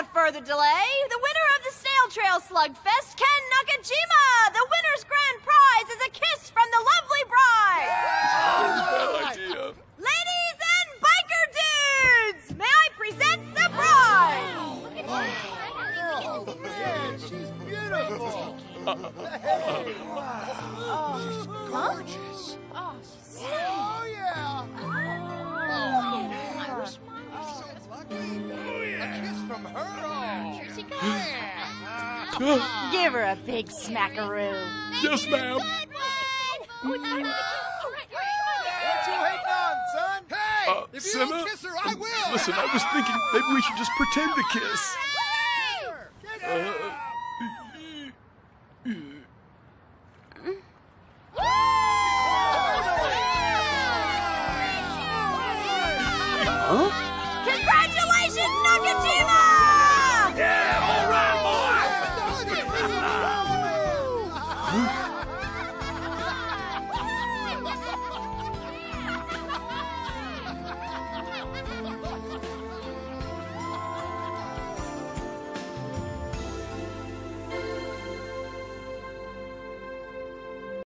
without further delay, the winner of the Snail Trail Slugfest, Ken Nakajima! The winner's grand prize is a kiss from the lovely bride! Bad idea. Ladies and biker dudes, may I present the bride? Yeah, she's beautiful. She's gorgeous. Oh, Give her a big smackaroo. Yes, ma'am. Uh, if you Simba, don't kiss her, I will! Listen, I was thinking maybe we should just pretend to kiss. Huh? Congratulations!